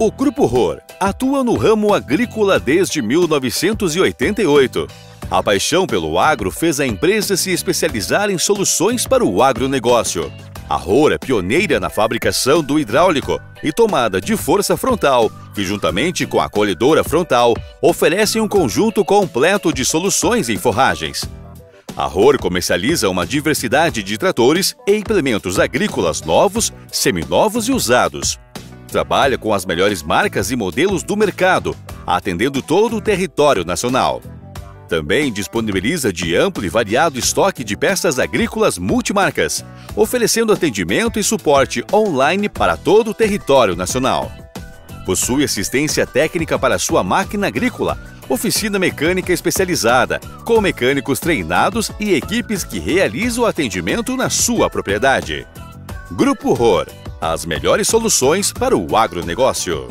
O Grupo ROR atua no ramo agrícola desde 1988. A paixão pelo agro fez a empresa se especializar em soluções para o agronegócio. A ROR é pioneira na fabricação do hidráulico e tomada de força frontal, que juntamente com a colhedora frontal oferecem um conjunto completo de soluções em forragens. A ROR comercializa uma diversidade de tratores e implementos agrícolas novos, seminovos e usados. Trabalha com as melhores marcas e modelos do mercado, atendendo todo o território nacional. Também disponibiliza de amplo e variado estoque de peças agrícolas multimarcas, oferecendo atendimento e suporte online para todo o território nacional. Possui assistência técnica para sua máquina agrícola, oficina mecânica especializada, com mecânicos treinados e equipes que realizam o atendimento na sua propriedade. Grupo ROR as melhores soluções para o agronegócio.